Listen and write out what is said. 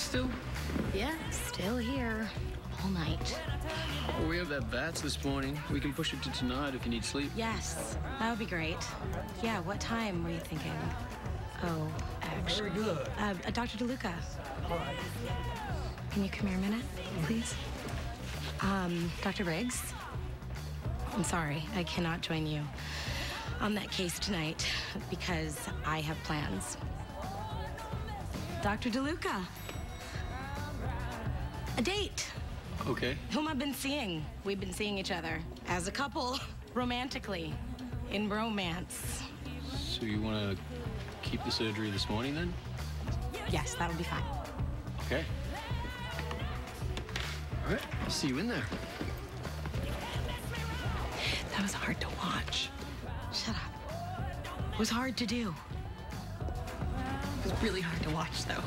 Still Yeah, still here all night. Well, we have that VATS this morning. We can push it to tonight if you need sleep. Yes, that would be great. Yeah, what time were you thinking? Oh, actually. Very good. Uh, uh, Dr. DeLuca. Can you come here a minute, please? Um, Dr. Riggs? I'm sorry, I cannot join you on that case tonight because I have plans. Dr. DeLuca. A date. Okay. Whom I've been seeing. We've been seeing each other as a couple, romantically, in romance. So you want to keep the surgery this morning then? Yes, that'll be fine. Okay. All right. I'll see you in there. That was hard to watch. Shut up. It was hard to do. It was really hard to watch, though.